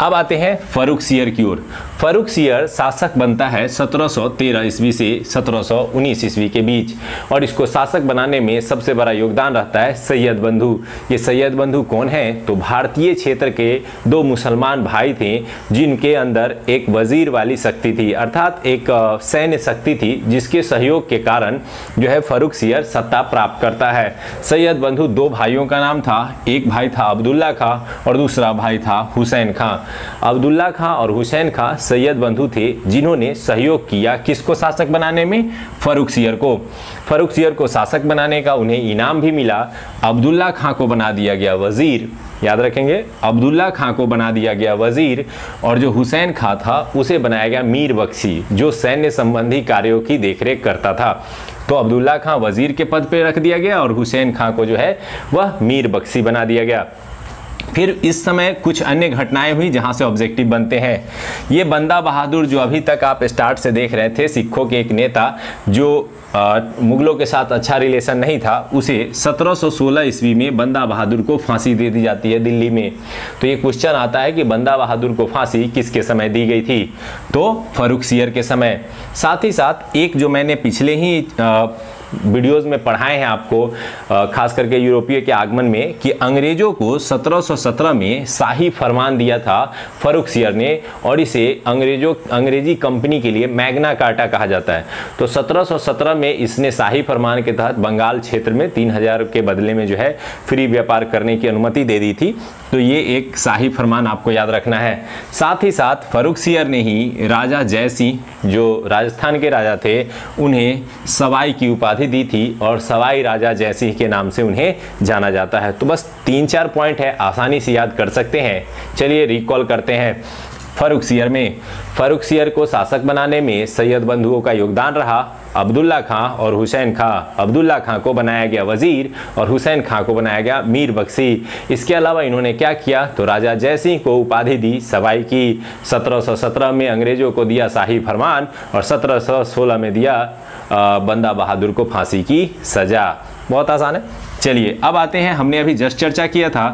अब आते हैं फरुख सियर की ओर। फरुख सियर शासक बनता है 1713 ईस्वी से 1719 ईस्वी के बीच। और इसको शासक बनाने में सबसे बड़ा योगदान रहता है सैयद बंधु। ये सैयद बंधु कौन है? तो भारतीय क्षेत्र के दो मुसलमान भाई थे, जिनके अंदर एक वज़ीर वाली शक्ति थी, अर्थात एक सैन्य शक्ति थी, जिसके सहयोग के कारण जो है फरुख सियर सत्ता प्राप्त करता है। सैयद बंधु दो भाइयों का नाम था, एक भाई था अब्दुल्ला खां और दूसरा भाई था हुसैन खां। अब्दुल्ला खां और हुसैन खां सैयद बंधु थे, जिन्होंने सहयोग किया किसको शासक बनाने में? फरुख सियर को। फरुख सियर को शासक बनाने का उन्हें इनाम भी मिला। अब्दुल्ला खां को बना दिया गया वज़ीर। याद रखेंगे, अब्दुल्ला खां को बना दिया गया वज़ीर और जो हुसैन खां था, उसे बनाया गया मीर बख्शी, जो सैन्य संबंधी कार्यों की देखरेख करता था। तो अब्दुल्ला खां वज़ीर के पद पर रख दिया गया और हुसैन खां को जो है, वह मीर बख्शी बना दिया गया। फिर इस समय कुछ अन्य घटनाएँ हुई जहाँ से ऑब्जेक्टिव बनते हैं। ये बंदा बहादुर जो अभी तक आप स्टार्ट से देख रहे थे सिखों के एक नेता जो मुगलों के साथ अच्छा रिलेशन नहीं था उसे 1716 ईस्वी में बंदा बहादुर को फांसी दे दी जाती है दिल्ली में। तो ये क्वेश्चन आता है कि बंदा बहादुर को फांसी किसके समय दी गई थी? तो फरुख सियर के समय। साथ ही साथ एक जो मैंने पिछले ही आ, वीडियोस में पढ़ाए हैं आपको खास करके यूरोपीय के आगमन में, कि अंग्रेज़ों को 1717 में शाही फरमान दिया था फरुख सियर ने, और इसे अंग्रेज़ों, अंग्रेज़ी कंपनी के लिए मैग्ना कार्टा कहा जाता है। तो 1717 में इसने शाही फरमान के तहत बंगाल क्षेत्र में 3000 के बदले में जो है फ्री व्यापार करने की अनुमति दे दी थी। तो ये एक शाही फरमान आपको याद रखना है। साथ ही साथ फरुख सियर ने ही राजा जयसिंह जो राजस्थान के राजा थे, उन्हें सवाई की उपाधि दी थी और सवाई राजा जयसिंह के नाम से उन्हें जाना जाता है। तो बस तीन चार पॉइंट है, आसानी से याद कर सकते हैं। चलिए रिकॉल करते हैं। फरुख सियर में। फरुख सियर को शासक बनाने में सैयद बंधुओं का योगदान रहा अब्दुल्ला खां और हुसैन खां। अब्दुल्ला खां को बनाया गया वज़ीर और हुसैन खां को बनाया गया मीर बख्शी। इसके अलावा इन्होंने क्या किया? तो राजा जयसिंह को उपाधि दी, सवाई की। 1717 में अंग्रेज़ों को दिया शाही फरमान और 1716 में दिया बंदा बहादुर को फांसी की सजा। बहुत आसान है। चलिए, अब आते हैं। हमने अभी जस्ट चर्चा किया था